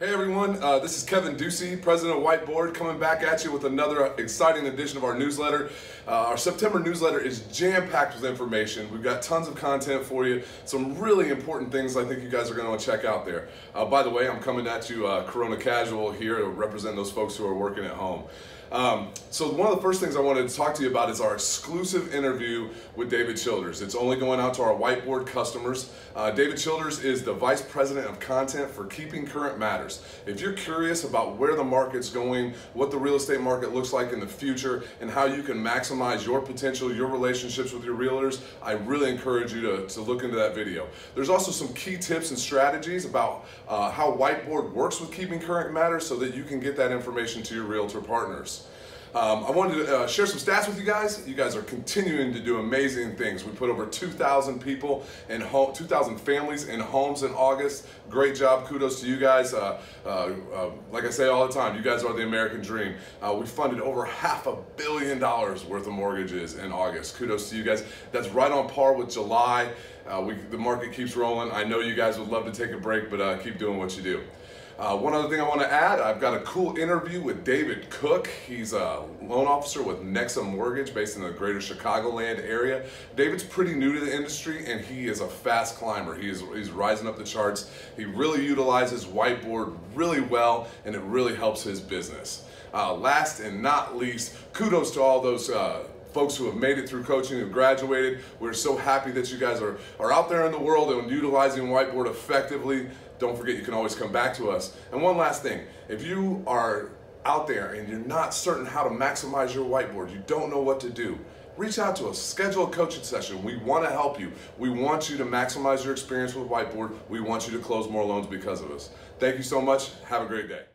Hey everyone, uh, this is Kevin Ducey, president of Whiteboard, coming back at you with another exciting edition of our newsletter. Uh, our September newsletter is jam-packed with information. We've got tons of content for you, some really important things I think you guys are going to want to check out there. Uh, by the way, I'm coming at you uh, Corona Casual here to represent those folks who are working at home. Um, so one of the first things I wanted to talk to you about is our exclusive interview with David Childers. It's only going out to our whiteboard customers. Uh, David Childers is the Vice President of Content for Keeping Current Matters. If you're curious about where the market's going, what the real estate market looks like in the future, and how you can maximize your potential, your relationships with your realtors, I really encourage you to, to look into that video. There's also some key tips and strategies about uh, how Whiteboard works with Keeping Current Matters so that you can get that information to your realtor partners. Um, I wanted to uh, share some stats with you guys. You guys are continuing to do amazing things. We put over 2,000 people in home, 2,000 families in homes in August. Great job. Kudos to you guys. Uh, uh, uh like I say all the time, you guys are the American dream. Uh, we funded over half a billion dollars worth of mortgages in August. Kudos to you guys. That's right on par with July. Uh, we, the market keeps rolling. I know you guys would love to take a break, but keep doing what you do. Uh, one other thing I want to add, I've got a cool interview with David Koch. He's a loan officer with Nexa Mortgage based in the greater Chicagoland area. David's pretty new to the industry and he is a fast climber. He is, he's rising up the charts. He really utilizes whiteboard really well and it really helps his business. Uh, last and not least, kudos to all those uh, folks who have made it through coaching, who graduated. We're so happy that you guys are, are out there in the world and utilizing whiteboard effectively don't forget you can always come back to us. And one last thing, if you are out there and you're not certain how to maximize your whiteboard, you don't know what to do, reach out to us, schedule a coaching session. We want to help you. We want you to maximize your experience with whiteboard. We want you to close more loans because of us. Thank you so much. Have a great day.